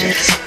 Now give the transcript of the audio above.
Yes.